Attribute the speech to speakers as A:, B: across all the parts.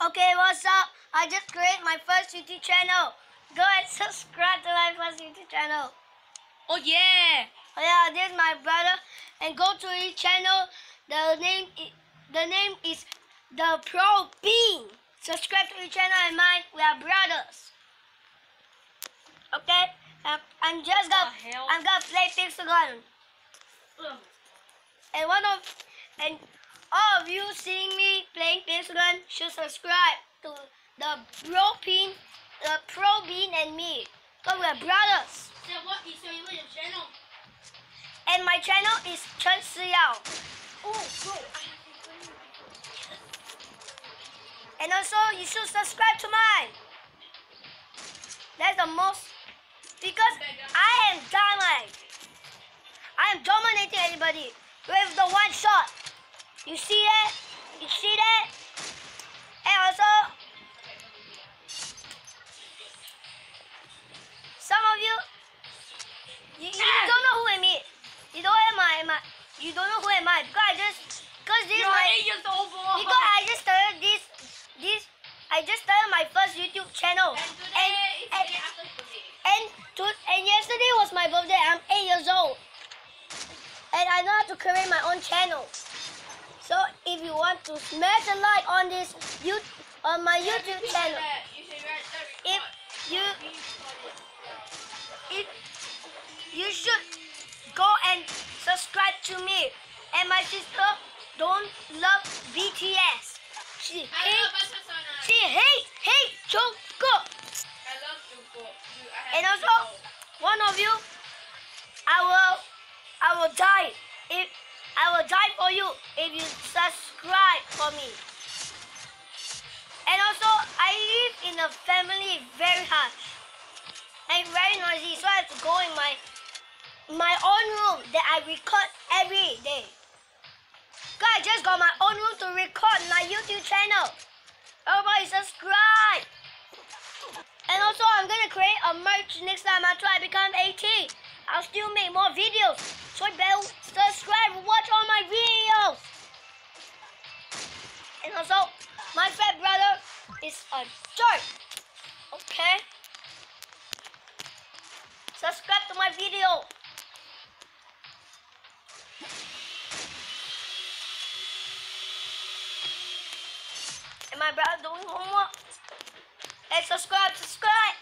A: Okay, what's up? I just created my first YouTube channel. Go and subscribe to my first YouTube channel.
B: Oh yeah.
A: Oh yeah, this is my brother. And go to his channel. The name i- the name is The Pro Bean. Subscribe to his channel and mine. We are brothers. Okay? I'm just gonna I'm gonna play Pixel Gun. And one of and all of you seeing me playing Pixel Gun should subscribe to the Pro Bean, the Pro Bean and me. Cause we are brothers.
B: So what is your YouTube channel?
A: And my channel is Chen Siyao.
B: Oh, bro.
A: And also you should subscribe to mine. That's the most because I am dynamite. I am dominating anybody with the one shot. You see that? You see that? And also some of you you, you ah! don't know who am I. You don't am I, am I you don't know who am I because I just because this is
B: You're
A: my
B: eight years old, bro.
A: because I just started this, this, I just started my first YouTube channel,
B: And
A: and
B: today
A: and
B: today.
A: and, to, and yesterday was my birthday. I'm eight years old, and I know how to create my own channel. So if you want to smash a like on this you on my YouTube channel,
B: You should
A: if you if you should go and subscribe to me and my sister don't love BTS. She hates she hates hates Jungkook.
B: I love Jungkook. You- I have
A: And also one of you, I will I will die if I will die for you if you subscribe for me. And also I live in a family very harsh and very noisy, so I have to go in my my own room that I record every day. God, I just got my own room to record my YouTube channel. Everybody subscribe. And also, I'm gonna create a merch next time after I become 18. I'll still make more videos. You better subscribe and watch all my videos. And also, my fat brother is a jerk. Okay? Subscribe to my video. And my brother doing homework. Hey, subscribe, subscribe.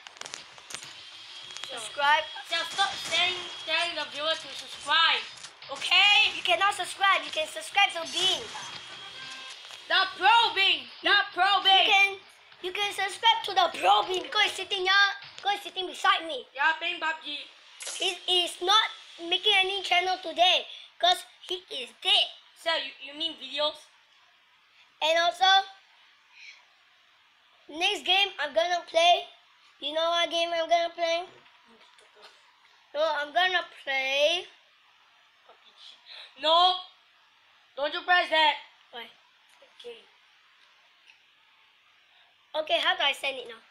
A: Subscribe.
B: Now stop telling, telling the viewer to subscribe. Okay?
A: You cannot subscribe. You can subscribe to Bean.
B: The Pro Bean. The
A: You can you can subscribe to the Pro Bean because he's sitting here, because he's sitting beside me.
B: Yeah, playing PUBG.
A: He is not making any channel today because he is dead.
B: So you, you mean videos?
A: And also, next game I'm gonna play. You know what game I'm gonna play? No, I'm gonna play.
B: No. Don't you press that.
A: Why?
B: Okay.
A: Okay, how do I send it now?